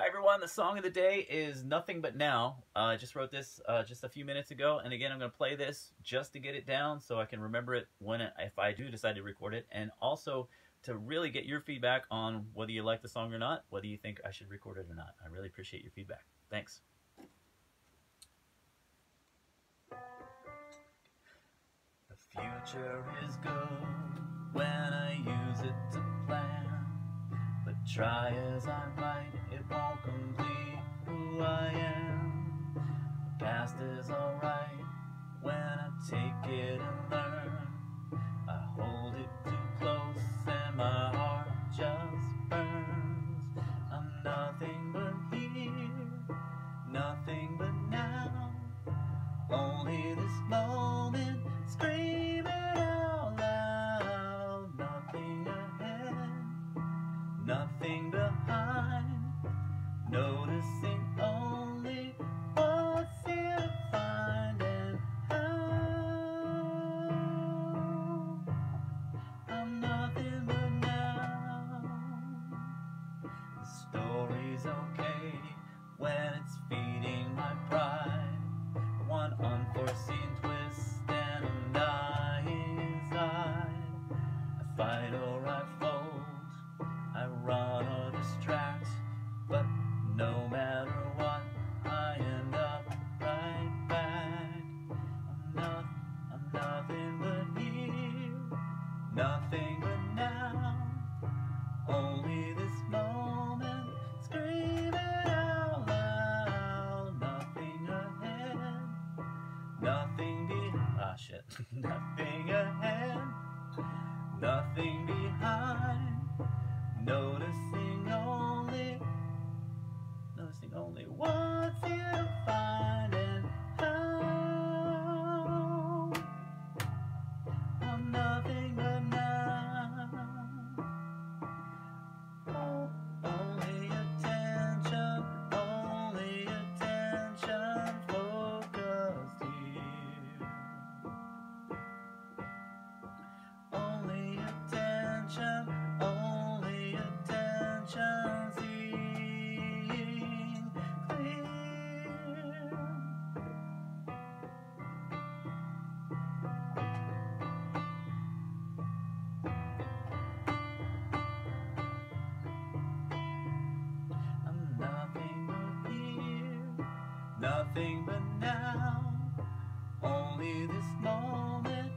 Hi everyone, the song of the day is Nothing But Now. Uh, I just wrote this uh, just a few minutes ago, and again, I'm going to play this just to get it down so I can remember it when it, if I do decide to record it, and also to really get your feedback on whether you like the song or not, whether you think I should record it or not. I really appreciate your feedback. Thanks. The future is when I use it to plan, but try as I might, it won't past is alright when I take it and learn. I hold it too close and my heart just burns. I'm nothing but here, nothing but now. Only this moment screaming out loud. Nothing ahead, nothing behind. Noticing story's okay when it's feeding my pride. One unforeseen twist and I'm dying inside. I fight or I fold, I run or distract. But no matter what, I end up right back. I'm not, I'm nothing but here, nothing shit, nothing ahead, nothing behind. Noticing nothing but now. Only this moment